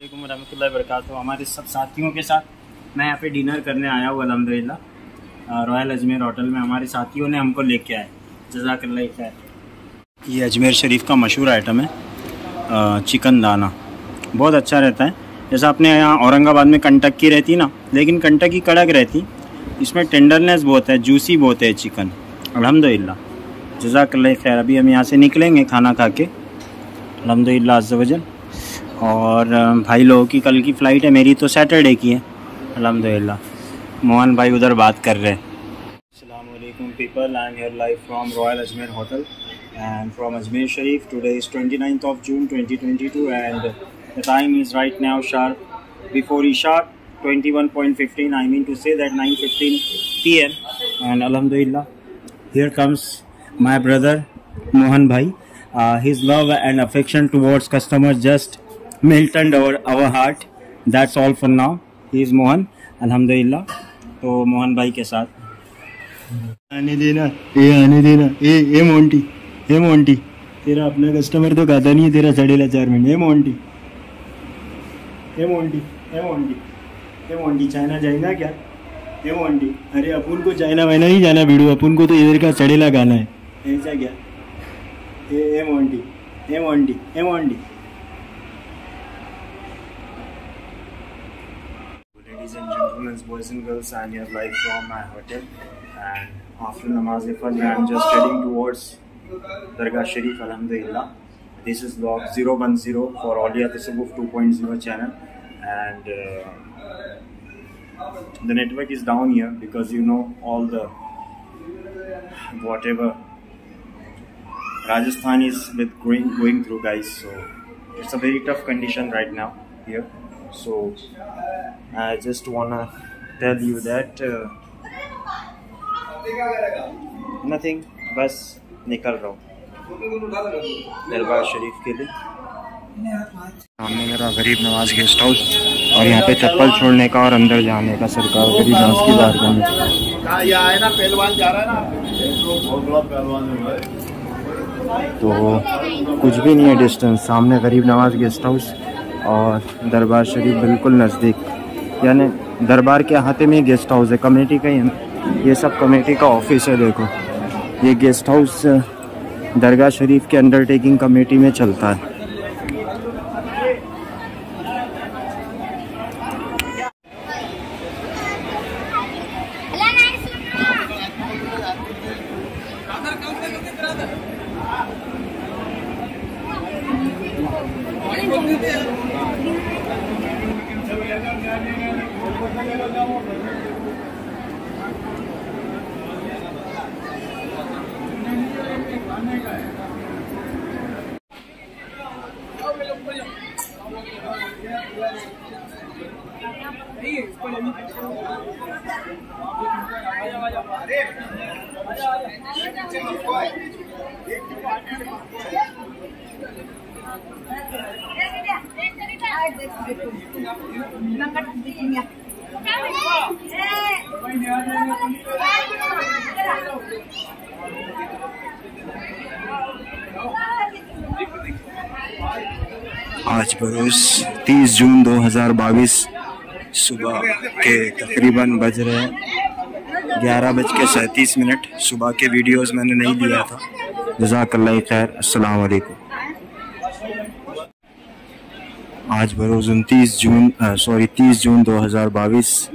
वरहमल वर्क हमारे सब साथियों के साथ मैं यहाँ पे डिनर करने आया हूँ अलहमदिल्ला रॉयल अजमेर होटल में हमारे साथियों ने हमको लेके आए जजाकल्ला खैर। ये अजमेर शरीफ का मशहूर आइटम है। चिकन दाना। बहुत अच्छा रहता है। जैसा अपने यहाँ औरंगाबाद में कंटक की रहती ना, लेकिन कंटक की कड़क रहती। इसमें टेंडरनेस बहुत है जूसी बहुत है चिकन। अलहमदिल्ला जजाकल्ला खैर। अभी हम यहाँ से निकलेंगे खाना खा के अलहमदिल्ला वजल। और भाई लोगों की कल की फ़्लाइट है, मेरी तो सैटरडे की है। अलहमदिल्ला मोहन भाई उधर बात कर रहे हैं। People I am here live from royal Ajmer hotel and from Ajmer Sharif today is twenty ninth of June twenty twenty two and the time is right now sharp before e sharp twenty one point fifteen I mean to say that nine fifteen P M and अलहमदिल्ला here comes my brother Mohan bhai his love and affection towards customers just melted our our heart. That's all for now. He is mohan. Alhamdulillah. तो मोहन भाई के साथ। आने देना, ए, आने देना। ए ए मोंटी ए मोंटी तेरा अपना कस्टमर तो खाता नहीं है, तेरा सड़ेला चार मिनट ए मोंटी ए मोंटी ए मोंटी ए मोंटी चाइना जाएगा क्या? ए मोंटी अरे, अपन को चाइना वाइना नहीं जाना वीडियो अपन को तो इधर का सड़ेला गाना है। ऐसा क्या? ए ए मोंटी ए Monty A Monty ladies boys and girls, I'm here live from my hotel. And after Namaz Fajr, I'm just heading towards Dargah Sharif, Alhamdulillah. This is log 010 for Aulia Tasawwuf 2.0 channel. And uh, the network is down here because you know all the whatever Rajasthan is with going, going through guys. So it's a very tough condition right now here. So I just wanna tell you that uh, nothing बस निकल रहा हूँ। दरबार शरीफ के लिए। सामने मेरा गरीब नवाज़ गेस्ट हाउस और यहाँ पे चप्पल छोड़ने का और अंदर जाने का सरकार गरीब नवाज़ की बारगाह में। तो कुछ भी नहीं है डिस्टेंस सामने गरीब नवाज़ गेस्ट हाउस और दरबार शरीफ बिल्कुल नज़दीक। यानी दरबार के अहाते में गेस्ट हाउस है कमेटी का ही ये सब कमेटी का ऑफ़िस है, देखो। ये गेस्ट हाउस दरगाह शरीफ के अंडरटेकिंग कमेटी में चलता है। आज बरोज 30 जून 2022 सुबह के तकरीबन बज रहे हैं। ग्यारह बज के सैंतीस मिनट। सुबह के वीडियोस मैंने नहीं लिया था। जजाकल्ला खैर। अस्सलाम वालेकुम आज बरोज उनतीस जून सॉरी तीस जून 2022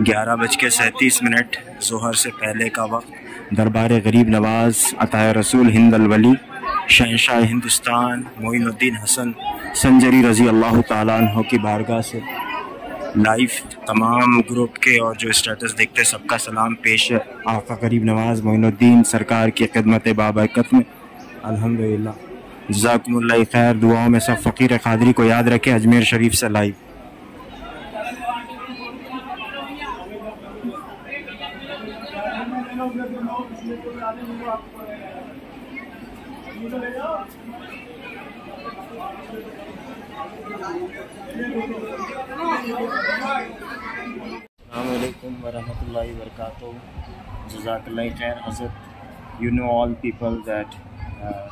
ग्यारह बज के सैंतीस मिनट, जहर से पहले का वक्त। दरबार गरीब नवाज़, अताय रसूल, हिंद अलवली शहशाह हिंदुस्तान, मोइनुद्दीन हसन, संजरी रज़ी अल्लाह तु की बारगाह से। लाइव तमाम ग्रुप के और जो स्टेटस देखते हैं, सबका सलाम, पेश है। आका करीब नवाज़, मोइनुद्दीन सरकार की खदमत बाबरकत में। अल्हम्दुलिल्लाह। जजाकमुल्ला खैर, दुआओं में सब फ़कीर खादरी को याद रखे, अजमेर शरीफ से live. Assalamualaikum warahmatullahi wabarakatuh. Jazakallah khair Hazrat. You know all people that uh,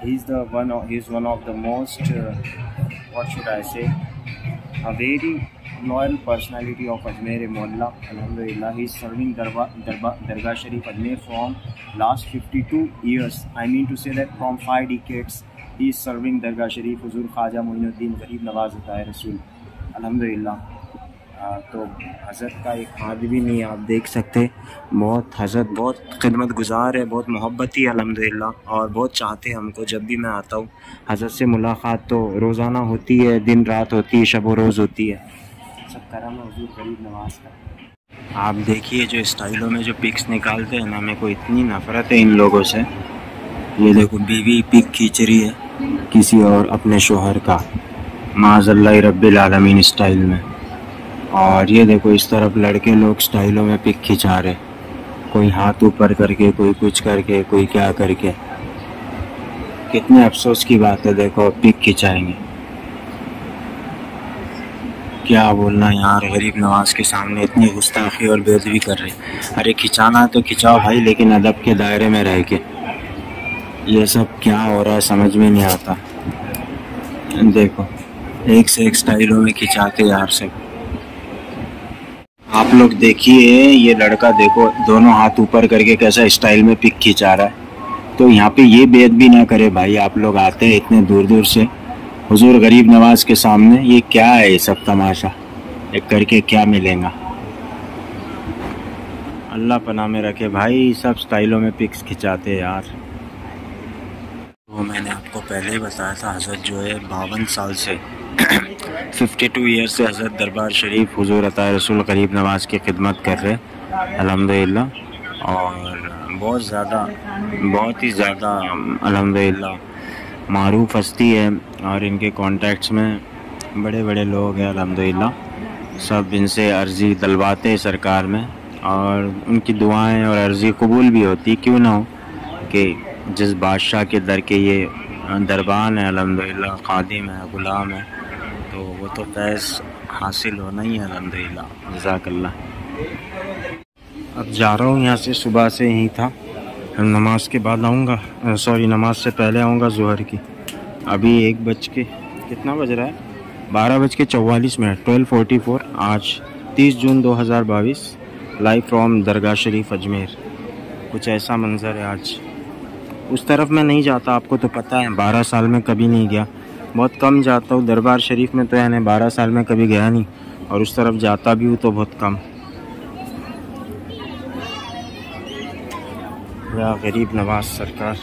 he's the one he's one of the most uh, what should I say a very loyal personality of Ajmer मोहल्ला अलहमदिल्ला he serving दरबा दरबा Dargah Sharif Ajmer from last 52 two years I mean to set from five decades he is serving Dargah Sharif Huzoor Khwaja Moinuddin गरीब नवाज़ अत रसूल अलहमदिल्ला तो हज़रत का एक हाथ भी नहीं आप देख सकते बहुत हज़रत, बहुत खिदमत गुजार है, बहुत मोहब्बत ही अलहमदिल्ला और बहुत चाहते हैं हमको, जब भी मैं आता हूँ। हज़रत से मुलाकात तो रोज़ाना होती है, दिन रात होती है, शब रोज़ होती है। सब करम हजूर गरीब नवाज़ का। आप देखिए जो स्टाइलों में जो पिक्स निकालते हैं ना मेरे को इतनी नफ़रत है इन लोगों से। ये देखो, बीवी पिक खींच रही है किसी और अपने शोहर का माजल्ला रबालमीन स्टाइल में। और ये देखो, इस तरफ़ लड़के लोग स्टाइलों में पिक खिंचा रहे कोई हाथ ऊपर करके, कोई कुछ करके, कोई क्या करके। कितने अफसोस की बात है, देखो पिक खिंचाएँगे। क्या बोलना यार, गरीब नवाज़ के सामने इतनी गुस्ताखी और बेदबी कर रहे। अरे खिंचाना तो खिंचाओ भाई, लेकिन अदब के दायरे में रह के। ये सब क्या हो रहा है, समझ में नहीं आता। देखो, एक से एक स्टाइलों में खिंचाते यार सब। आप लोग देखिए, ये लड़का देखो, दोनों हाथ ऊपर करके कैसा स्टाइल में पिक खिंचा रहा है। तो यहाँ पे ये बेद भी ना करे भाई, आप लोग आते हैं इतने दूर दूर से। हुजूर गरीब नवाज़ के सामने, ये क्या है ये सब तमाशा? एक करके क्या मिलेगा? अल्लाह पना में रखे भाई, सब स्टाइलों में पिक्स खिंचाते यार। वो मैंने आपको पहले ही बताया था, हज़रत जो है बावन साल से 52 ईयर से हज़रत दरबार शरीफ हुजूर अता रसूल करीब नवाज़ की खिदमत कर रहे अलहमदिल्ला और बहुत ज़्यादा, बहुत ही ज़्यादा अलहमदिल्ला मरूफ हस्ती है और इनके कॉन्टेक्ट्स में बड़े बड़े लोग हैं अलहमदिल्ला सब इनसे अर्ज़ी दलवाते हैं सरकार में और उनकी दुआएँ और अर्ज़ी कबूल भी होती क्यों ना हो कि जिस बादशाह के दर के ये दरबान है अलहमदिल्ला खादिम है, ग़ुलाम है तो वो तो फैज़ हासिल होना ही है अलहमदिल्ला जजाकल्ला अब जा रहा हूँ यहाँ से सुबह से यहीं था। नमाज़ के बाद आऊँगा। सॉरी नमाज़ से पहले आऊँगा जहर की। अभी एक बज के कितना बज रहा है? बारह बज के चौवालीस मिनट ट्वेल्व फोर्टी फोर आज तीस जून दो हज़ार बाईस लाइव फ्रॉम दरगाह शरीफ अजमेर। कुछ ऐसा मंज़र है आज। उस तरफ़ मैं नहीं जाता, आपको तो पता है, बारह साल में कभी नहीं गया। बहुत कम जाता हूँ, दरबार शरीफ में तो यानी बारह साल में कभी गया नहीं। और उस तरफ़ जाता भी हूँ तो बहुत कम। या गरीब नवाज़ सरकार।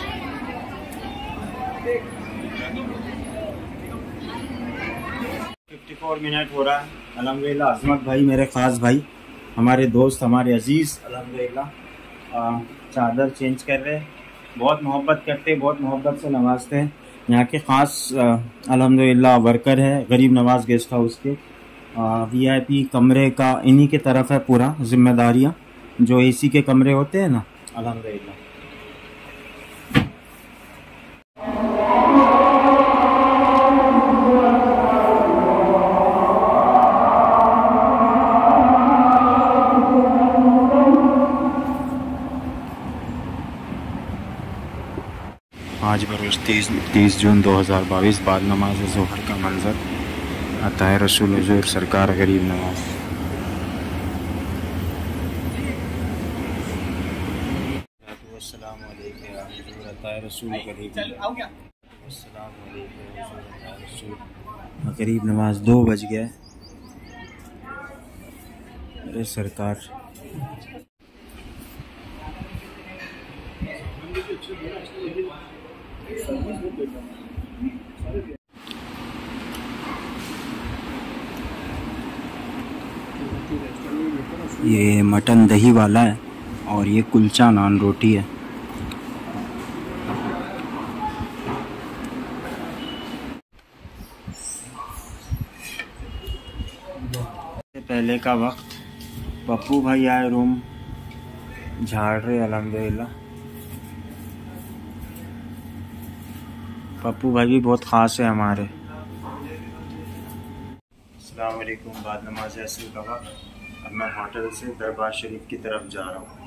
फिफ्टी फोर मिनट हो रहा है। अलहमदिल्ला अजमत भाई मेरे ख़ास भाई, हमारे दोस्त, हमारे अज़ीज़ अलहमदिल्ला चादर चेंज कर रहे बहुत मोहब्बत करते बहुत मोहब्बत से नवाजते हैं। यहाँ के ख़ास अलहमदिल्ला वर्कर है, गरीब नवाज़ गेस्ट हाउस के। वीआईपी कमरे का, इन्हीं के तरफ़ है पूरा, जिम्मेदारियाँ। जो एसी के कमरे होते हैं ना अलहमदिल्ला आज बरोज़ तीस तीस जून 2022 बाद नमाज़ जहर का मंज़र। है रसूल हजूर सरकार गरीब नवाज़ गरीब नमाज़ दो बज गया अरे सरकार। ये मटन दही वाला है और ये कुलचा नान रोटी है। पहले का वक्त। पप्पू भाई आए रूम। झाड़ रहे अलहमदिल्ला पप्पू भाई भी बहुत ख़ास है हमारे। अलकुम बाद नमाज़ असल का वक्त अब मैं होटल से दरबार शरीफ की तरफ़ जा रहा हूँ।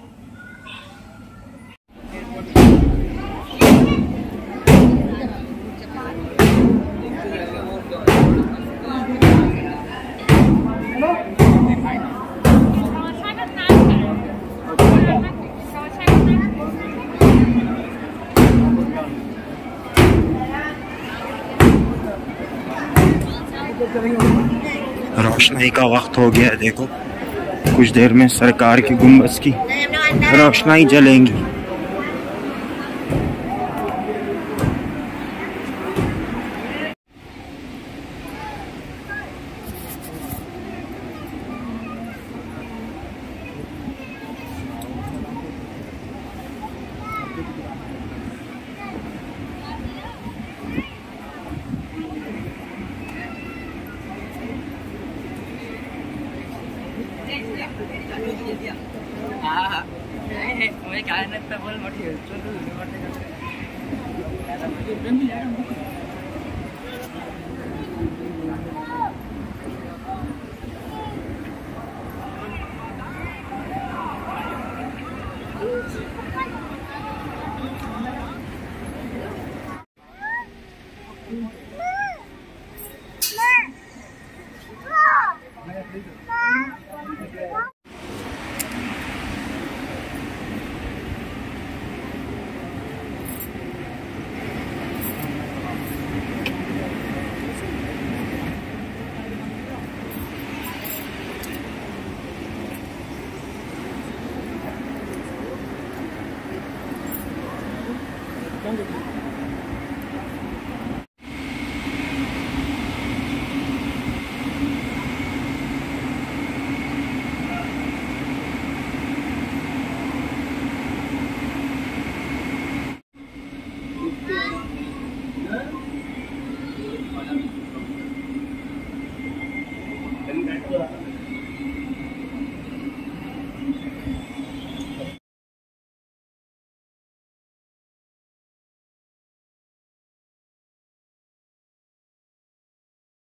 रोशनाई का वक्त हो गया देखो। कुछ देर में सरकार की गुम्बस की रोशनाई जलेंगी। काय नाही बोल मोठी